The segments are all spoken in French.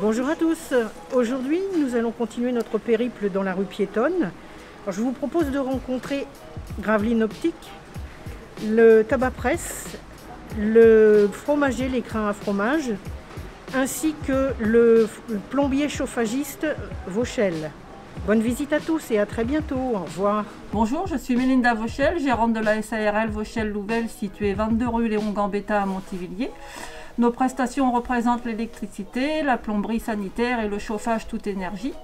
Bonjour à tous. Aujourd'hui, nous allons continuer notre périple dans la rue piétonne. Je vous propose de rencontrer Graveline Optique, le tabac presse, le fromager, l'écrin à fromage, ainsi que le plombier chauffagiste Vauchel. Bonne visite à tous et à très bientôt. Au revoir. Bonjour, je suis Mélinda Vauchel, gérante de la SARL Vauchel-Louvel, située 22 rue Léon Gambetta à Montivilliers. Nos prestations représentent l'électricité, la plomberie sanitaire et le chauffage toute énergie.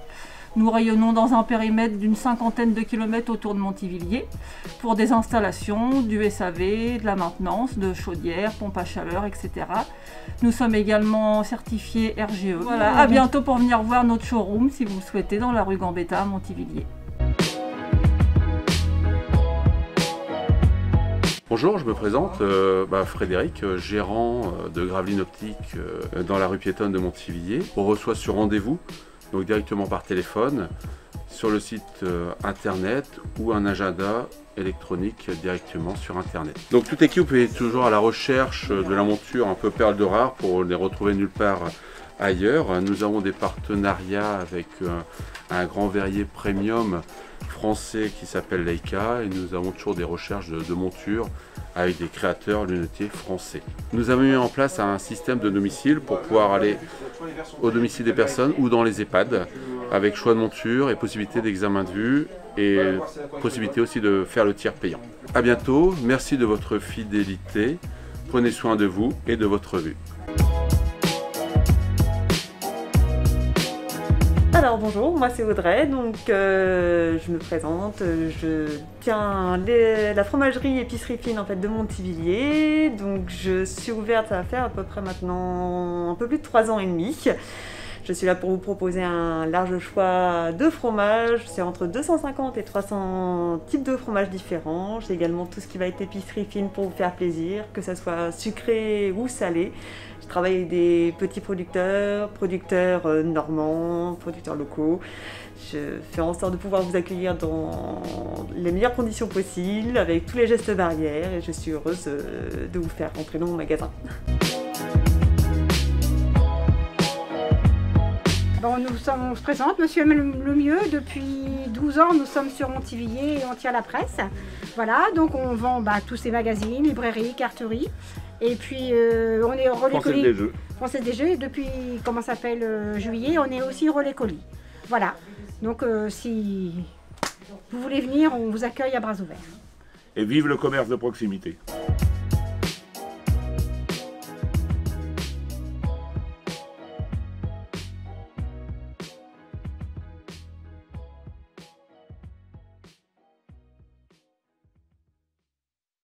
Nous rayonnons dans un périmètre d'une cinquantaine de kilomètres autour de Montivilliers pour des installations, du SAV, de la maintenance, de chaudières, pompes à chaleur, etc. Nous sommes également certifiés RGE. Voilà, à bientôt pour venir voir notre showroom si vous le souhaitez dans la rue Gambetta à Montivilliers. Bonjour, je me présente, euh, bah, Frédéric, euh, gérant euh, de Graveline Optique dans la rue piétonne de Montivilliers. On reçoit sur rendez-vous donc directement par téléphone, sur le site euh, internet ou un agenda électronique directement sur internet. Donc toute équipe est toujours à la recherche de la monture un peu perle de rare pour les retrouver nulle part ailleurs. Nous avons des partenariats avec euh, un grand verrier premium français qui s'appelle Leica et nous avons toujours des recherches de, montures avec des créateurs lunetiers français. Nous avons mis en place un système de domicile pour pouvoir aller au domicile des personnes ou dans les EHPAD avec choix de monture et possibilité d'examen de vue et possibilité aussi de faire le tiers payant. A bientôt, merci de votre fidélité, prenez soin de vous et de votre vue. Alors bonjour, moi c'est Audrey, donc euh, je me présente, je tiens la fromagerie épicerie fine en fait de Montivilliers, donc je suis ouverte, va faire à peu près maintenant un peu plus de 3 ans et demi. Je suis là pour vous proposer un large choix de fromages. C'est entre 250 et 300 types de fromages différents. J'ai également tout ce qui va être épicerie fine pour vous faire plaisir, que ce soit sucré ou salé. Je travaille avec des petits producteurs, producteurs euh, normands, producteurs locaux. Je fais en sorte de pouvoir vous accueillir dans les meilleures conditions possibles, avec tous les gestes barrières, et je suis heureuse euh, de vous faire rentrer dans mon magasin. Bon, nous sommes, on se présente, Monsieur le mieux. Depuis 12 ans, nous sommes sur Montivilliers et on tient la presse. Voilà, donc on vend bah, tous ces magazines, librairies, carteries. Et puis euh, on est relais colis. des Jeux. Française des Jeux. Et depuis, comment ça s'appelle, euh, juillet, on est aussi relais colis. Voilà. Donc euh, si vous voulez venir, on vous accueille à bras ouverts. Et vive le commerce de proximité.